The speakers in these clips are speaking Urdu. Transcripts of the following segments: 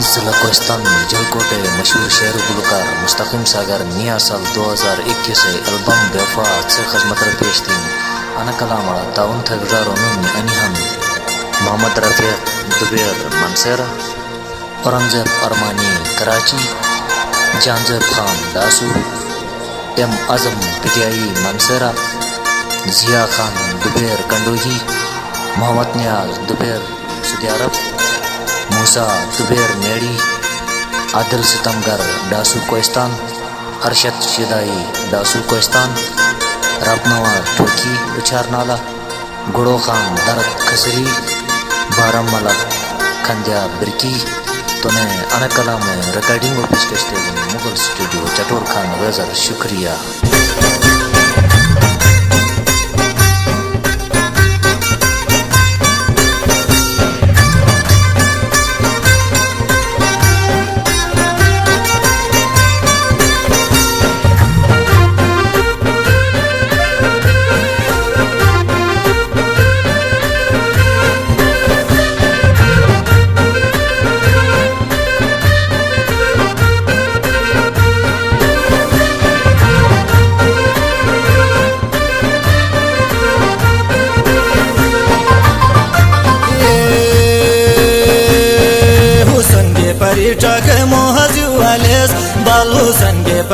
ضلع کوستان جلکوٹے مشہور شعر گلوکار مستقیم ساگر نیا سال دو ہزار اکیس سے البم بیفا سے خدمت پیش تین انا کلام تعاون تھگزار نون محمد رفیق دبیر منصر اورنگزیب ارمانی کراچی جانزر خان داسو ایم اعظم پٹیائی منصرہ ضیا خان دبیر کنڈوجی محمد نیاز دبیر سعودی عرب موسا دبیر نیڑی، عادل ستمگر ڈاسو کوستان ارشد شدائی ڈاسو کوستان رابنوا ٹوکی اچار نالا گڑو خان درد کھسری، بارم ملک کھندیا برکی تو نے ان کلام ریکارڈنگ آفس کے مغل اسٹوڈیو چٹور خان ویزر شکریہ۔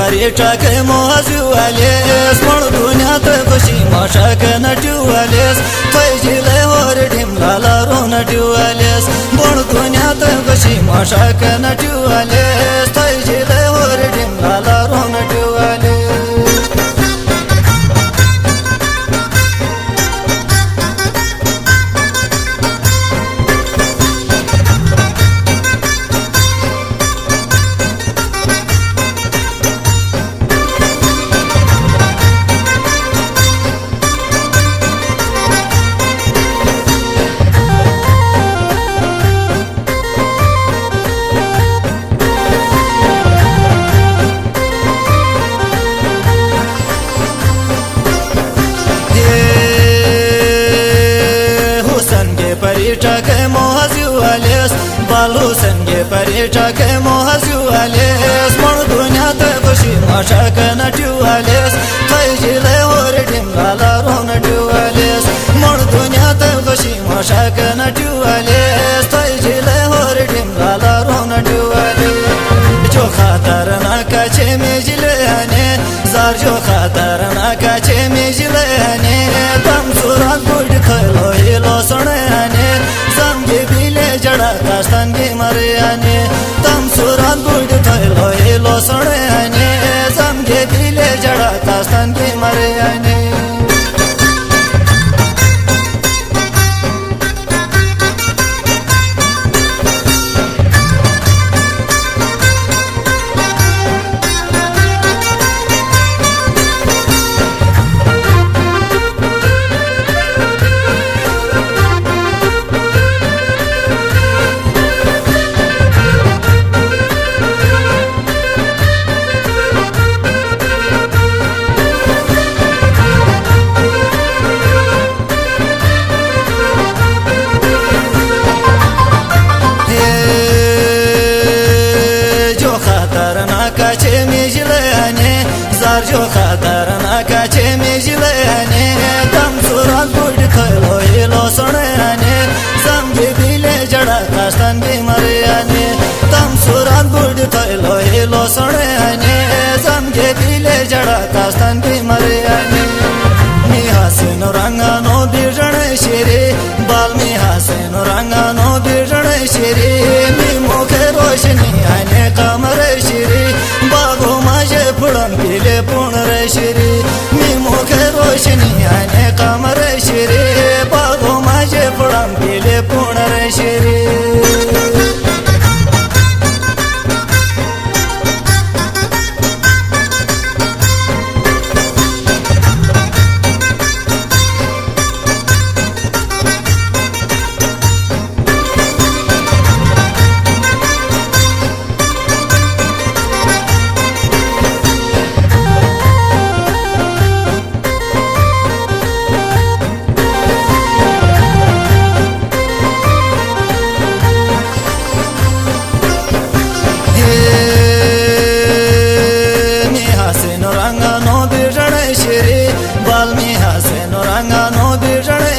Mari chaka mozu ales Mor dunya ta kushi moshaka na tu ales Toy jile hor dim lala ro na tu ales Mor dunya ta kushi moshaka na tu ales سنگے پریٹک موہزوالیس مڑ دنیا تے خوشی مشک نٹوالیس فیجلے اور ڈم لالا رو نٹوالیس مڑ دنیا تے خوشی مشک نٹوالیس فیجلے اور ڈم لالا رو نٹوالیس جو خطرناک چے میں جلے آنے زار جو خطرناک چے میں جلے آنے تم سوران بوڑ کھلو ہلو سنے آنے زمگی بیلے جڑا کاستان solo şeşerir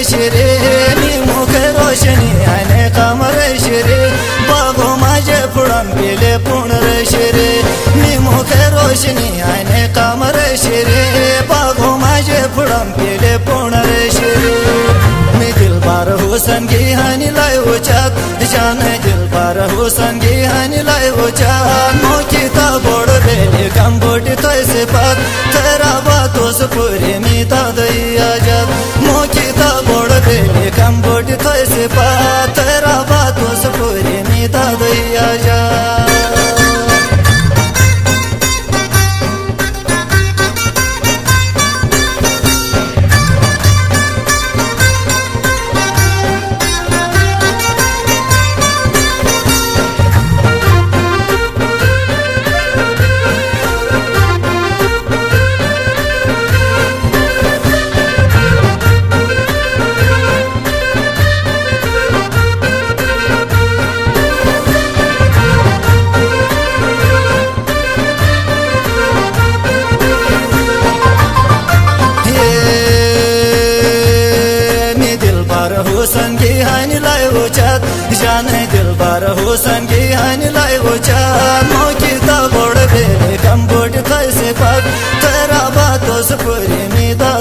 شیرینی مکھ روشنی آنے کمر شیرے باغو ماجے پڑم پیلے پون رشرے نی مکھ روشنی آنے کمر شیرے باغو ماجے پڑم پیلے پون رشرے می دل بار حسن کی ہانی لائے اوچات جان دل بار حسن کی ہانی لائے اوچات مو کتاب بڑ بیلے کم بوٹی تو اسے پات تیرا باتوں سے پوری می تا دئی آجات جانے دل بار ہو سنگی ہن لائے وہ چار مو کی تا بڑ بے کم بوٹ کھائے سے پاک۔ تیرا باتو سپوری می دا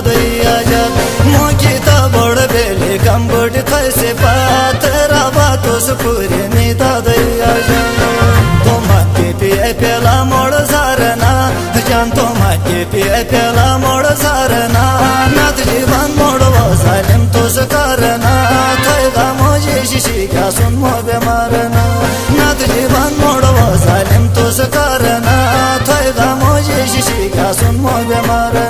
آجا مو کی تا بڑ بے کم بوٹ کھائے سے ترا تیرا باتو سپوری می دا دئی آجا تو مات کے پیے پیلا موڑ زارنا۔ جان تو مات کے پیے پیلا موڑ زارنا۔ نات جیوان موڑ وہ ظالم تو سکارنا کھائے شیشی کا سن مو بے مارنا ناد جیبان موڑو ظالم تو سکارنا تھائی دا مو شیشی کا سن مو بے مارنا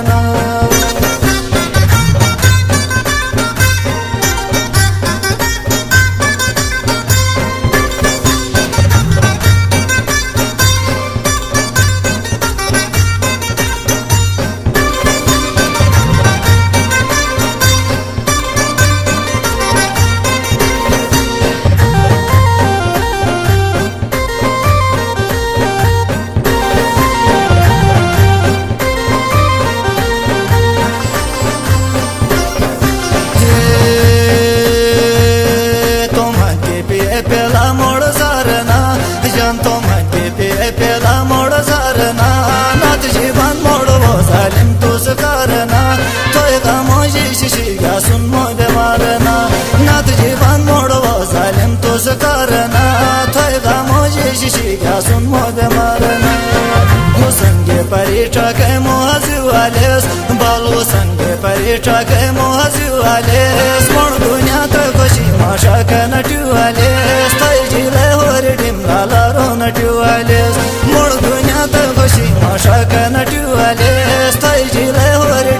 shishi kya sun mod marana Go sange pari chakay mohazi wales Balo sange pari chakay mohazi wales Mor dunya ta koshi masha ka natu wales Tai jile hori dim lala ro natu wales Mor dunya ta koshi masha ka natu wales Tai jile hori